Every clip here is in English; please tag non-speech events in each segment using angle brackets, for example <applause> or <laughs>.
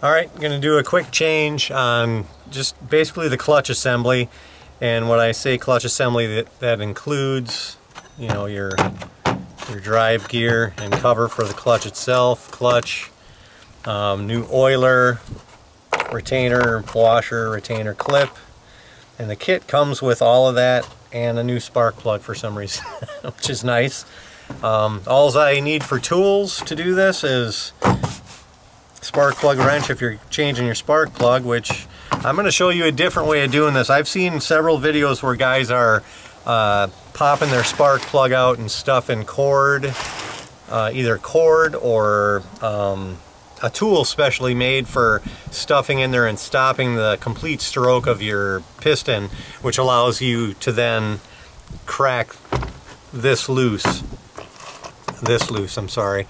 All right, I'm gonna do a quick change on just basically the clutch assembly. And when I say clutch assembly, that, that includes, you know, your, your drive gear and cover for the clutch itself, clutch, um, new oiler, retainer, washer, retainer clip. And the kit comes with all of that and a new spark plug for some reason, <laughs> which is nice. Um, all I need for tools to do this is spark plug wrench if you're changing your spark plug, which I'm going to show you a different way of doing this. I've seen several videos where guys are uh, popping their spark plug out and stuffing cord, uh, either cord or um, a tool specially made for stuffing in there and stopping the complete stroke of your piston, which allows you to then crack this loose. This loose, I'm sorry.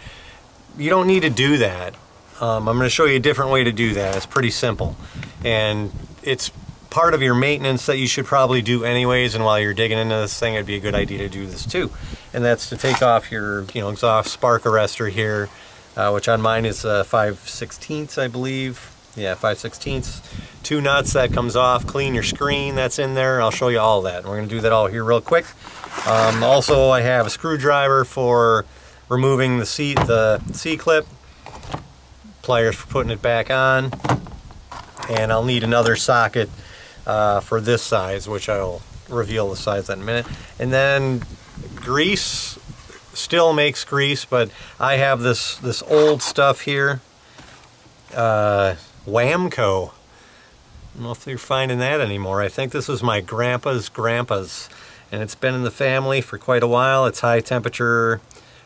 You don't need to do that. Um, I'm going to show you a different way to do that. It's pretty simple. And it's part of your maintenance that you should probably do anyways. And while you're digging into this thing, it'd be a good idea to do this too. And that's to take off your you know, exhaust spark arrestor here, uh, which on mine is uh, 5 16ths, I believe. Yeah, 5 16ths. Two nuts, that comes off. Clean your screen, that's in there. I'll show you all that. We're going to do that all here real quick. Um, also, I have a screwdriver for removing the seat, the C-clip pliers for putting it back on. And I'll need another socket uh, for this size which I'll reveal the size in a minute. And then grease Stihl makes grease but I have this this old stuff here uh, Wamco. I don't know if you're finding that anymore. I think this was my grandpa's grandpa's and it's been in the family for quite a while. It's high temperature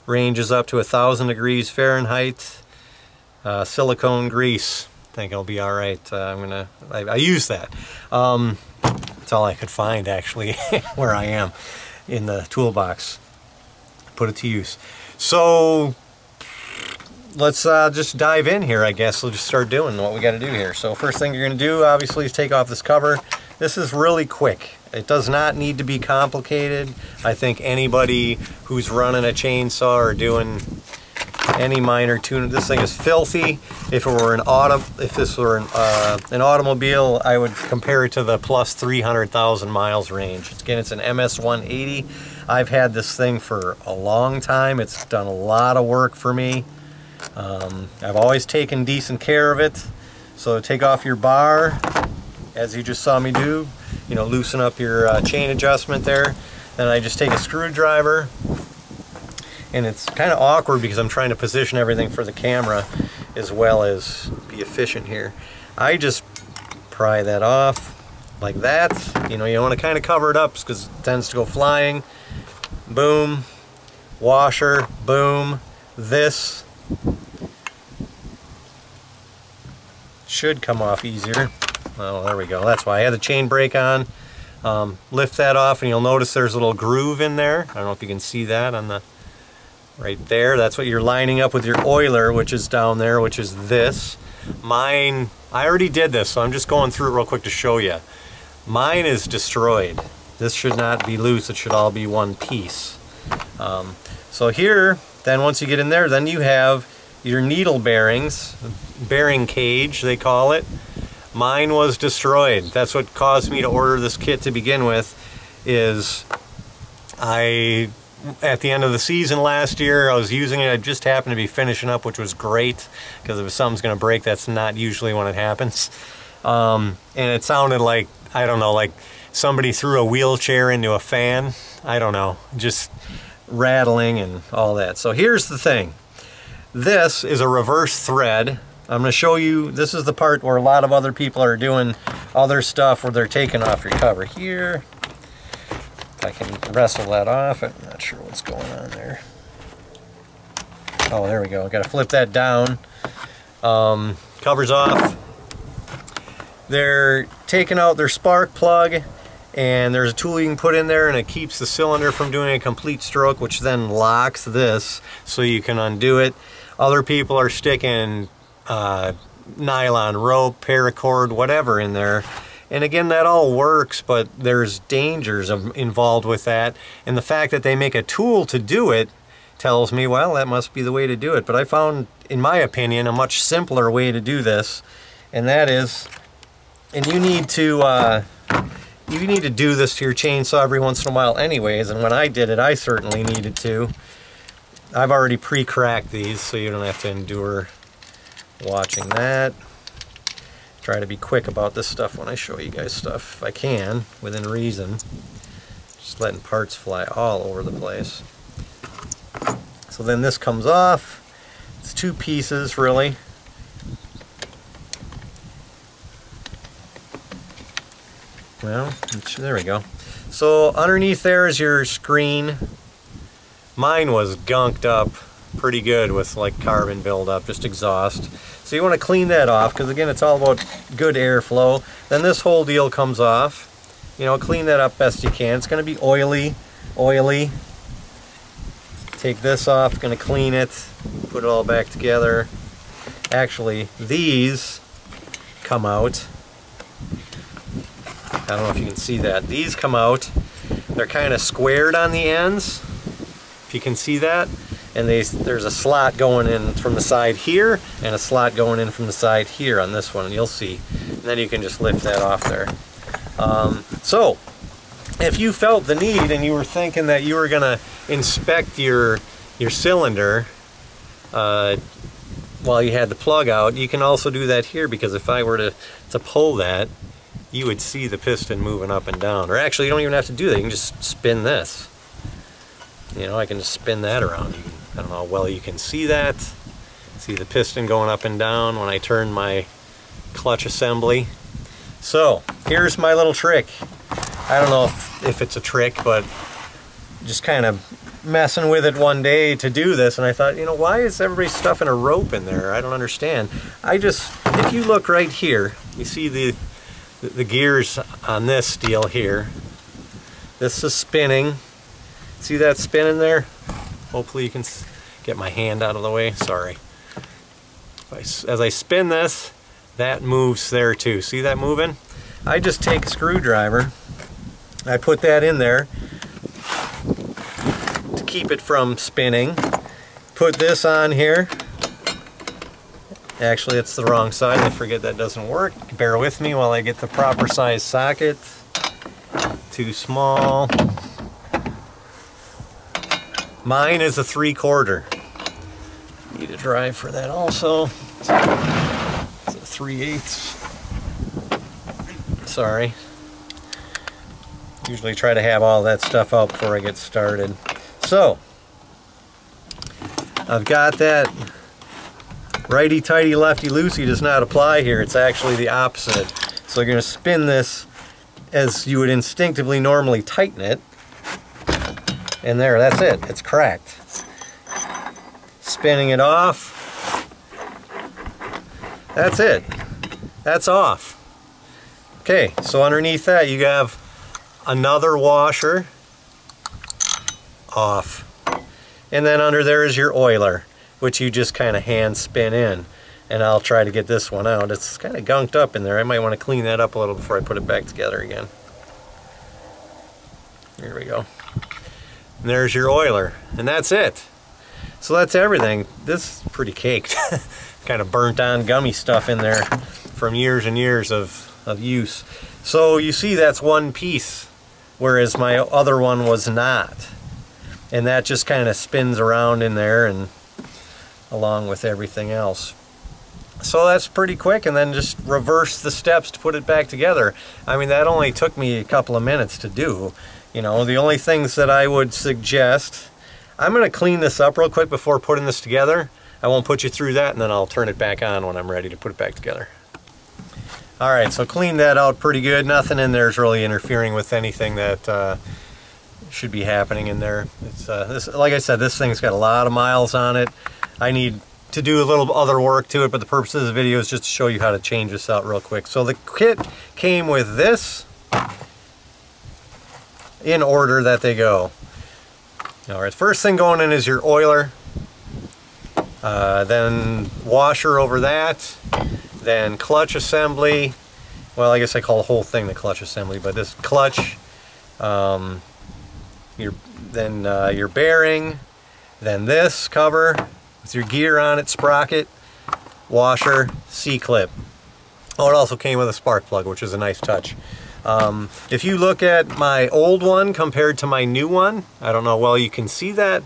ranges up to a thousand degrees Fahrenheit uh, silicone grease. I think it'll be all right. Uh, I'm gonna, I, I use that. Um, that's all I could find actually <laughs> where I am in the toolbox. Put it to use. So let's uh, just dive in here, I guess. We'll just start doing what we got to do here. So first thing you're going to do, obviously, is take off this cover. This is really quick. It does not need to be complicated. I think anybody who's running a chainsaw or doing any minor tune. This thing is filthy. If it were an auto, if this were an, uh, an automobile, I would compare it to the plus 300,000 miles range. Again, it's an MS-180. I've had this thing for a long time. It's done a lot of work for me. Um, I've always taken decent care of it. So take off your bar, as you just saw me do. You know, loosen up your uh, chain adjustment there. Then I just take a screwdriver, and it's kind of awkward because I'm trying to position everything for the camera as well as be efficient here. I just pry that off like that. You know, you want to kind of cover it up because it tends to go flying. Boom. Washer. Boom. This should come off easier. Oh, there we go. That's why I had the chain brake on. Um, lift that off and you'll notice there's a little groove in there. I don't know if you can see that on the right there. That's what you're lining up with your oiler, which is down there, which is this. Mine, I already did this, so I'm just going through it real quick to show you. Mine is destroyed. This should not be loose, it should all be one piece. Um, so here, then once you get in there, then you have your needle bearings, bearing cage they call it. Mine was destroyed. That's what caused me to order this kit to begin with, is I at the end of the season last year. I was using it. I just happened to be finishing up, which was great because if something's going to break, that's not usually when it happens. <laughs> Um, and it sounded like, I don't know, like somebody threw a wheelchair into a fan. I don't know, just rattling and all that. So here's the thing. This is a reverse thread. I'm going to show you, this is the part where a lot of other people are doing other stuff where they're taking off your cover here I can wrestle that off. I'm not sure what's going on there. Oh, there we go. Got to flip that down. Um, covers off. They're taking out their spark plug and there's a tool you can put in there and it keeps the cylinder from doing a complete stroke which then locks this so you can undo it. Other people are sticking uh, nylon rope, paracord, whatever in there and again, that all works, but there's dangers involved with that. And the fact that they make a tool to do it tells me, well, that must be the way to do it. But I found in my opinion, a much simpler way to do this, and that is, and you need to, uh, you need to do this to your chainsaw every once in a while anyways, and when I did it, I certainly needed to. I've already pre-cracked these, so you don't have to endure watching that. Try to be quick about this stuff when I show you guys stuff, if I can, within reason. Just letting parts fly all over the place. So then this comes off. It's two pieces, really. Well, there we go. So underneath there is your screen. Mine was gunked up pretty good with like carbon buildup, just exhaust. So you want to clean that off because again, it's all about good airflow. Then this whole deal comes off. You know, clean that up best you can. It's going to be oily, oily. Take this off, going to clean it, put it all back together. Actually, these come out I don't know if you can see that. These come out, they're kind of squared on the ends, if you can see that. And there's a slot going in from the side here and a slot going in from the side here on this one, and you'll see. And then you can just lift that off there. Um, so, if you felt the need and you were thinking that you were going to inspect your, your cylinder uh, while you had the plug out, you can also do that here because if I were to, to pull that, you would see the piston moving up and down. Or actually, you don't even have to do that. You can just spin this. You know, I can just spin that around. I don't know how well you can see that. See the piston going up and down when I turn my clutch assembly. So, here's my little trick. I don't know if, if it's a trick, but just kind of messing with it one day to do this and I thought, you know, why is everybody stuffing a rope in there? I don't understand. I just, if you look right here, you see the the, gears on this deal here. This is spinning. See that spinning there? Hopefully you can get my hand out of the way. Sorry. As I spin this, that moves there too. See that moving? I just take a screwdriver, I put that in there to keep it from spinning. Put this on here, Actually, it's the wrong side. I forget that doesn't work. Bear with me while I get the proper size socket. Too small. Mine is a three quarter. Need a drive for that also. It's a three eighths. Sorry. Usually try to have all that stuff out before I get started. So, I've got that righty-tighty, lefty-loosey does not apply here. It's actually the opposite. So you're going to spin this as you would instinctively normally tighten it. And there, that's it. It's cracked. Spinning it off. That's it. That's off. Okay, so underneath that you have another washer off. And then under there is your oiler which you just kind of hand spin in. And I'll try to get this one out. It's kind of gunked up in there. I might want to clean that up a little before I put it back together again. There we go. And there's your oiler. And that's it. So that's everything. This is pretty caked. <laughs> kind of burnt on gummy stuff in there from years and years of, of use. So you see that's one piece, whereas my other one was not. And that just kind of spins around in there and along with everything else. So that's pretty quick and then just reverse the steps to put it back together. I mean that only took me a couple of minutes to do. You know, the only things that I would suggest, I'm going to clean this up real quick before putting this together. I won't put you through that and then I'll turn it back on when I'm ready to put it back together. Alright, so clean that out pretty good. Nothing in there is really interfering with anything that uh, should be happening in there. It's uh, this, Like I said, this thing's got a lot of miles on it. I need to do a little other work to it, but the purpose of the video is just to show you how to change this out real quick. So the kit came with this in order that they go. All right, first thing going in is your oiler, uh, then washer over that, then clutch assembly. Well, I guess I call the whole thing the clutch assembly, but this clutch, um, your, then uh, your bearing, then this cover, with your gear on it, sprocket, washer, C-clip. Oh, it also came with a spark plug, which is a nice touch. Um, if you look at my old one compared to my new one, I don't know well you can see that,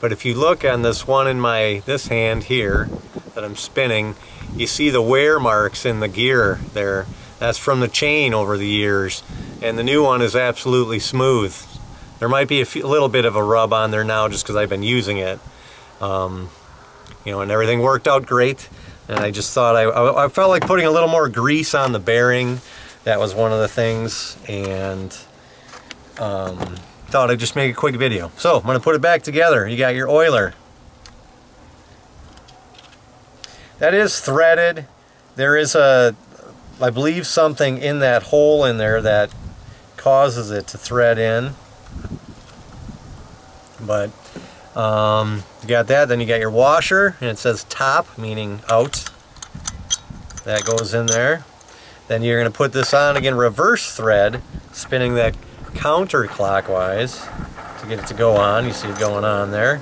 but if you look on this one in my, this hand here that I'm spinning, you see the wear marks in the gear there. That's from the chain over the years. And the new one is absolutely smooth. There might be a, few, little bit of a rub on there now just because I've been using it. Um, you know, and everything worked out great. And I just thought I, I felt like putting a little more grease on the bearing. That was one of the things. And um, thought I'd just make a quick video. So I'm going to put it back together. You got your oiler. That is threaded. There is a, I believe something in that hole in there that causes it to thread in. But um, you got that, then you got your washer, and it says top, meaning out. That goes in there. Then you're going to put this on again, reverse thread, spinning that counterclockwise to get it to go on. You see it going on there.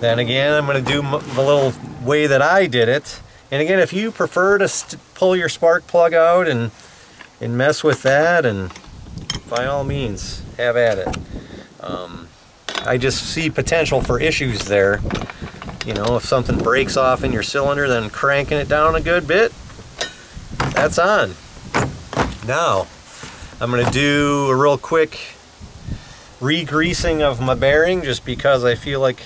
Then again, I'm going to do the little way that I did it. And again, if you prefer to pull your spark plug out and, and mess with that, and by all means, have at it. Um, I just see potential for issues there. You know, if something breaks off in your cylinder, then cranking it down a good bit, that's on. Now, I'm to do a real quick re-greasing of my bearing just because I feel like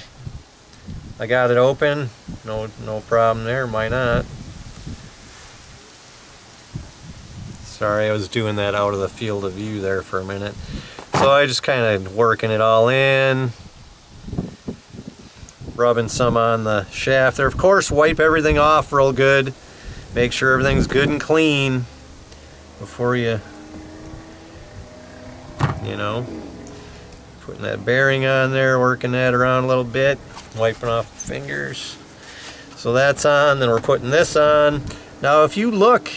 I got it open. No, no problem there. Why not? Sorry, I was doing that out of the field of view there for a minute. So I just kind of working it all in. Rubbing some on the shaft there. Of course, wipe everything off real good. Make sure everything's good and clean before you, you know, putting that bearing on there, working that around a little bit, wiping off the fingers. So that's on, then we're putting this on. Now if you look,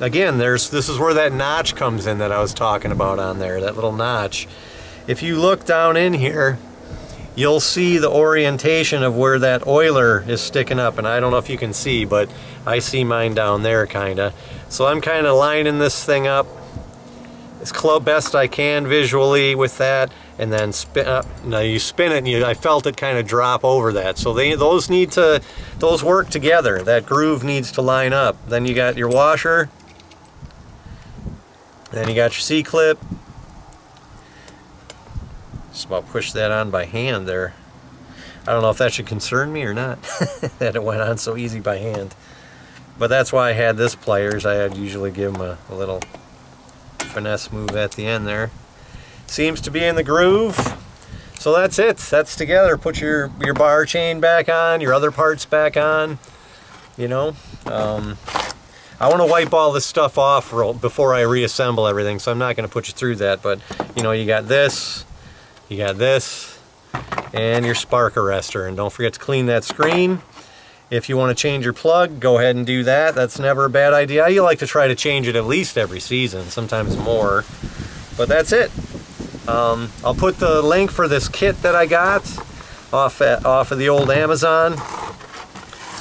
again, there's this is where that notch comes in that I was talking about on there, that little notch. If you look down in here, you'll see the orientation of where that oiler is sticking up and I don't know if you can see but I see mine down there kinda. So I'm kinda lining this thing up as close best I can visually with that and then spin up now you spin it and you, I felt it kind of drop over that. So they those need to those work together. That groove needs to line up. Then you got your washer. Then you got your C-clip just about push that on by hand there. I don't know if that should concern me or not, <laughs> that it went on so easy by hand. But that's why I had this pliers. I'd usually give them a, a little finesse move at the end there. Seems to be in the groove. So that's it. That's together. Put your, your bar chain back on, your other parts back on. You know, um, I want to wipe all this stuff off before I reassemble everything, so I'm not going to put you through that. But, you know, you got this, you got this and your spark arrestor. And don't forget to clean that screen. If you want to change your plug, go ahead and do that. That's never a bad idea. You like to try to change it at least every season, sometimes more. But that's it. Um, I'll put the link for this kit that I got off, at, off of the old Amazon.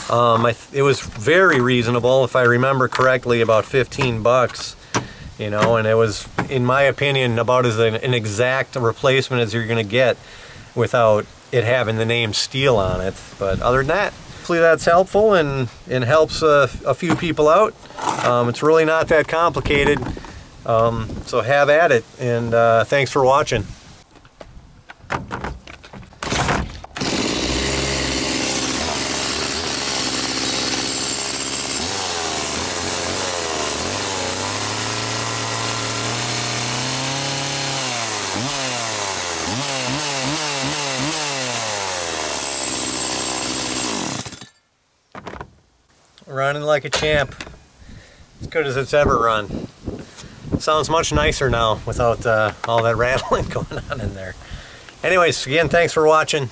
Um, it was very reasonable, if I remember correctly, about 15 bucks you know, and it was, in my opinion, about as an, an exact replacement as you're going to get without it having the name Stihl on it. But other than that, hopefully that's helpful and, and helps a few people out. Um, it's really not that complicated, um, so have at it, and uh, thanks for watching. Running like a champ. As good as it's ever run. Sounds much nicer now without uh, all that <laughs> rattling going on in there. Anyways, again, thanks for watching.